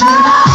Shut up!